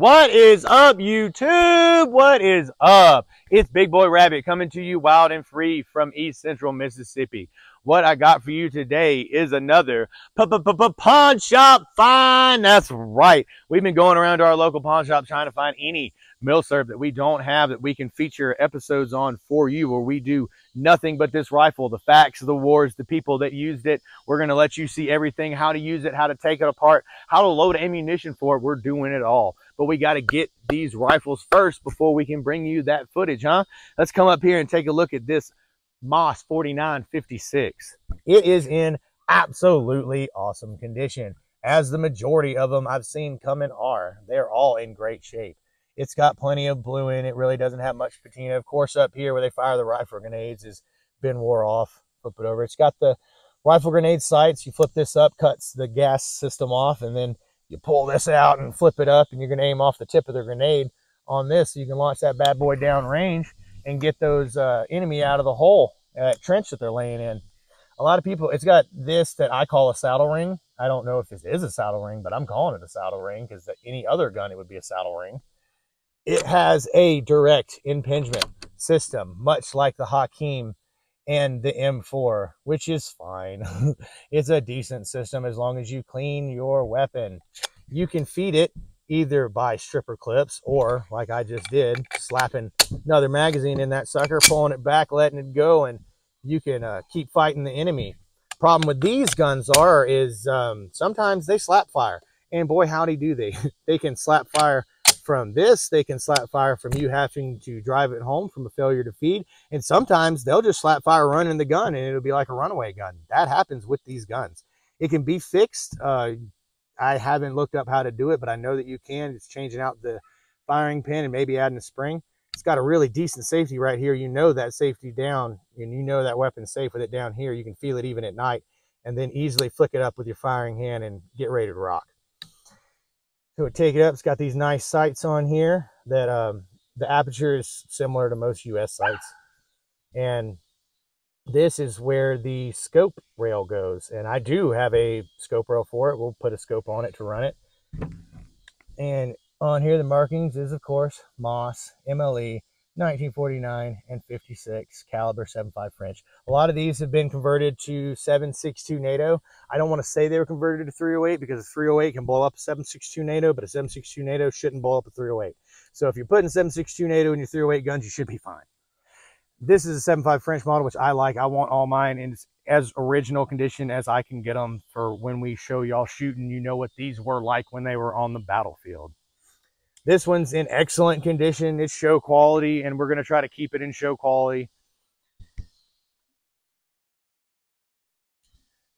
What is up, YouTube? What is up? It's Big Boy Rabbit coming to you wild and free from East Central Mississippi. What I got for you today is another pawn shop find. That's right. We've been going around to our local pawn shop trying to find any milsurp that we don't have that we can feature episodes on for you where we do nothing but this rifle, the facts, the wars, the people that used it. We're going to let you see everything, how to use it, how to take it apart, how to load ammunition for it. We're doing it all but we got to get these rifles first before we can bring you that footage, huh? Let's come up here and take a look at this MAS 4956. It is in absolutely awesome condition, as the majority of them I've seen come are. They're all in great shape. It's got plenty of blue in it, really doesn't have much patina. Of course, up here where they fire the rifle grenades has been wore off. Flip it over. It's got the rifle grenade sights. You flip this up, cuts the gas system off, and then you pull this out and flip it up and you're going to aim off the tip of the grenade on this so you can launch that bad boy down range and get those uh, enemy out of the hole, uh, that trench that they're laying in. A lot of people, it's got this that I call a saddle ring. I don't know if this is a saddle ring, but I'm calling it a saddle ring because any other gun, it would be a saddle ring. It has a direct impingement system, much like the Hakim and the M4, which is fine. it's a decent system as long as you clean your weapon. You can feed it either by stripper clips or, like I just did, slapping another magazine in that sucker, pulling it back, letting it go, and you can uh, keep fighting the enemy. Problem with these guns are is um, sometimes they slap fire, and boy howdy do they. they can slap fire from this, they can slap fire from you having to drive it home from a failure to feed. And sometimes they'll just slap fire running the gun and it'll be like a runaway gun. That happens with these guns. It can be fixed. Uh, I haven't looked up how to do it, but I know that you can. It's changing out the firing pin and maybe adding a spring. It's got a really decent safety right here. You know that safety down and you know that weapon's safe with it down here. You can feel it even at night and then easily flick it up with your firing hand and get ready to rock. So take it up. It's got these nice sights on here that um, the aperture is similar to most US sights. And this is where the scope rail goes. And I do have a scope rail for it. We'll put a scope on it to run it. And on here, the markings is, of course, MAS, MLE, 1949 and 56 caliber 75 French. A lot of these have been converted to 762 NATO. I don't want to say they were converted to 308 because a 308 can blow up a 762 NATO, but a 762 NATO shouldn't blow up a 308. So if you're putting 762 NATO in your 308 guns, you should be fine. This is a 75 French model, which I like. I want all mine in as original condition as I can get them for when we show y'all shooting. You know what these were like when they were on the battlefield. This one's in excellent condition. It's show quality, and we're going to try to keep it in show quality.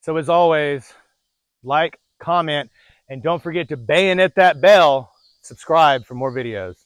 So as always, like, comment, and don't forget to bayonet that bell. Subscribe for more videos.